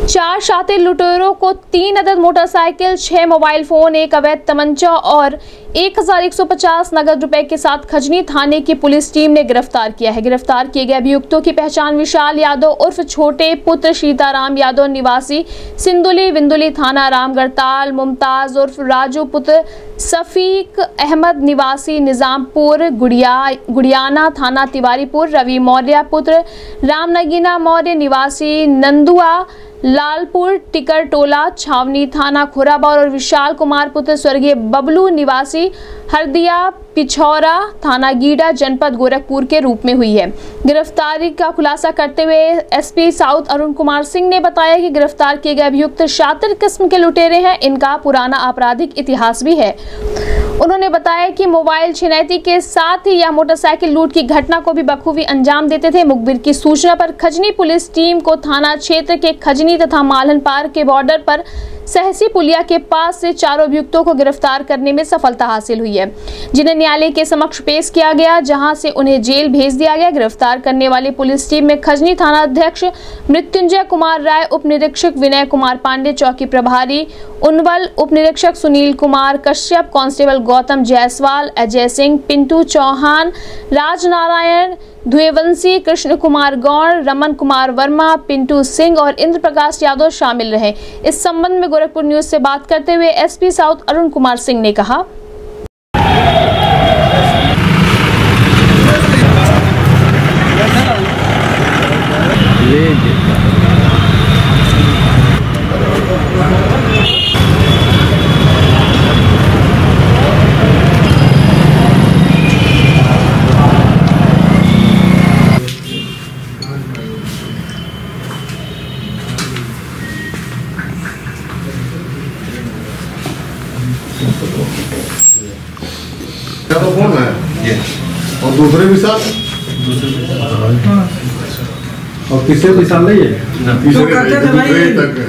चार शातिर लुटेरों को तीन अदद मोटरसाइकिल, छह मोबाइल फ़ोन, एक अवैध तमंचा और 1150 नगद रुपए के साथ खजनी थाने की पुलिस टीम ने गिरफ़्तार किया है। गिरफ़्तार किए गए अभियुक्तों की पहचान विशाल यादव उर्फ़ छोटे पुत्र सीताराम यादव निवासी सिंदुली विंदुली थाना रामगढ़ताल, मुमताज़ उर्फ़ राजू पुत्र सफीक अहमद, निवासी निजामपुर, गुड़िया, गुड़ियाना थाना तिवारीपुर, रवि मौर्य पुत्र रामनगीना मौर्य, निवासी नंदुआ लालपुर टिकर टोला छावनी थाना खुराबा और विशाल कुमार पुत्र स्वर्गीय बबलू निवासी हरदिया, पिछौरा थाना गीडा, जनपद गोरखपुर के रूप में हुई है। गिरफ्तारी का खुलासा करते हुए एसपी साउथ अरुण कुमार सिंह ने बताया कि गिरफ़्तार किए गए अभियुक्त शातिर किस्म के लुटेरे हैं। इनका पुराना आपराधिक इतिहास भी है। उन्होंने बताया कि मोबाइल छिनैती के साथ ही यह मोटरसाइकिल लूट की घटना को भी बखूबी अंजाम देते थे। मुखबिर की सूचना पर खजनी पुलिस टीम को थाना क्षेत्र के खजनी तथा मालन पार्क के बॉर्डर पर सहसी पुलिया के पास से चारों अभियुक्तों को गिरफ़्तार करने में सफलता हासिल हुई है। जिन्हें न्यायालय के समक्ष पेश किया गया, जहाँ से उन्हें जेल भेज दिया गया। गिरफ़्तार करने वाली पुलिस टीम में खजनी थाना अध्यक्ष मृत्युंजय कुमार राय उप निरीक्षक विनय कुमार पांडे, चौकी प्रभारी उनवल उप निरीक्षक सुनील कुमार कश्यप, कांस्टेबल गौतम जायसवाल, अजय सिंह, पिंटू चौहान, राजनारायण द्वेवंशी, कृष्ण कुमार गौड़, रमन कुमार वर्मा, पिंटू सिंह और इंद्र प्रकाश यादव शामिल रहे। इस संबंध में गोरखपुर न्यूज़ से बात करते हुए एसपी साउथ अरुण कुमार सिंह ने कहा। क्या तो फ़ोन है? और दूसरे भी साथ? और किससे भी साल नहीं है? तीसरे करते थे भाई। दूसरे तक है।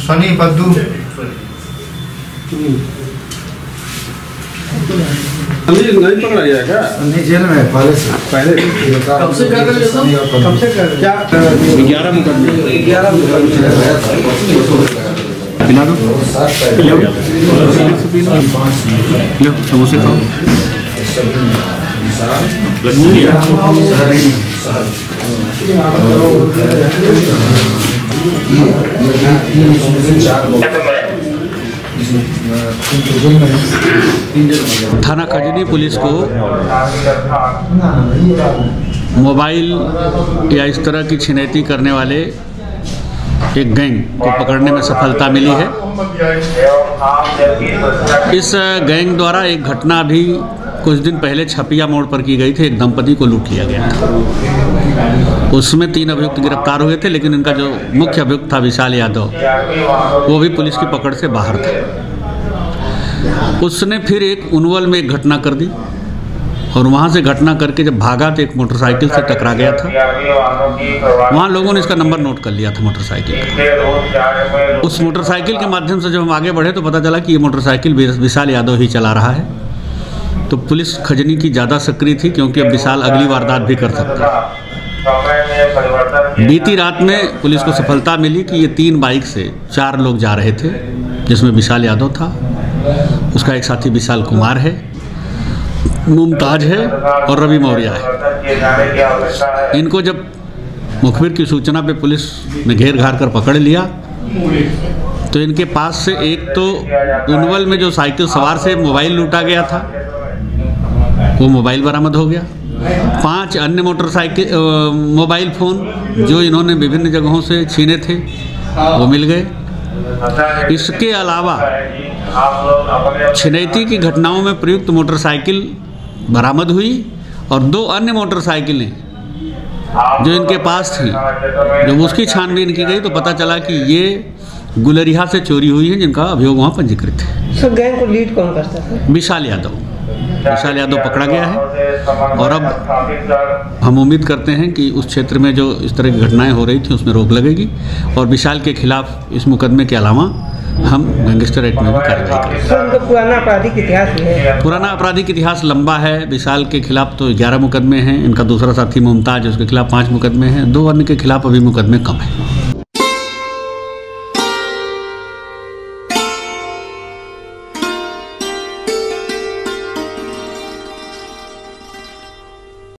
सनी बद्दू। नहीं नहीं पकड़ा गया क्या? नहीं जेल में पहले से। पहले कब से कर रहे हो कब से कर क्या? ग्यारह मुकदमे। ग्यारह दो लो समोसे खाओ थाना खजनी पुलिस को मोबाइल या इस तरह की छिनैती करने वाले एक गैंग को पकड़ने में सफलता मिली है। इस गैंग द्वारा एक घटना अभी कुछ दिन पहले छपिया मोड़ पर की गई थी। एक दंपति को लूट लिया गया था। उसमें तीन अभियुक्त गिरफ़्तार हुए थे, लेकिन इनका जो मुख्य अभियुक्त था विशाल यादव, वो भी पुलिस की पकड़ से बाहर था। उसने फिर एक उनवल में एक घटना कर दी। और वहाँ से घटना करके जब भागा तो एक मोटरसाइकिल से टकरा गया था। वहाँ लोगों ने इसका नंबर नोट कर लिया था मोटरसाइकिल का। उस मोटरसाइकिल के माध्यम से जब हम आगे बढ़े तो पता चला कि ये मोटरसाइकिल विशाल यादव ही चला रहा है। तो पुलिस खजनी की ज़्यादा सक्रिय थी क्योंकि अब विशाल अगली वारदात भी कर सकता है। बीती रात में पुलिस को सफलता मिली कि ये तीन बाइक से चार लोग जा रहे थे, जिसमें विशाल यादव था। उसका एक साथी विशाल कुमार है। मुमताज़ है और रवि मौर्य है। इनको जब मुखबिर की सूचना पे पुलिस ने घेर घार कर पकड़ लिया तो इनके पास से एक तो उनवल में जो साइकिल सवार से मोबाइल लूटा गया था, वो मोबाइल बरामद हो गया। पाँच अन्य मोटरसाइकिल मोबाइल फ़ोन जो इन्होंने विभिन्न जगहों से छीने थे, वो मिल गए। इसके अलावा छिनैती की घटनाओं में प्रयुक्त मोटरसाइकिल बरामद हुई और दो अन्य मोटरसाइकिलें जो इनके पास थी जब उसकी छानबीन की गई तो पता चला कि ये गुलरिहा से चोरी हुई है जिनका अभियोग वहाँ पंजीकृत है। सर गैंग को लीड कौन करता था विशाल यादव। विशाल यादव पकड़ा गया है। और अब हम उम्मीद करते हैं कि उस क्षेत्र में जो इस तरह की घटनाएँ हो रही थी उसमें रोक लगेगी। और विशाल के खिलाफ इस मुकदमे के अलावा हम गैंगस्टर एक्ट में भी कार्रवाई करेंगे। पुराना आपराधिक इतिहास है। पुराना आपराधिक इतिहास लंबा है। विशाल के खिलाफ तो ग्यारह मुकदमे हैं। इनका दूसरा साथी मुमताज़ उसके खिलाफ पाँच मुकदमे हैं। दो अन्य के खिलाफ अभी मुकदमे कम हैं।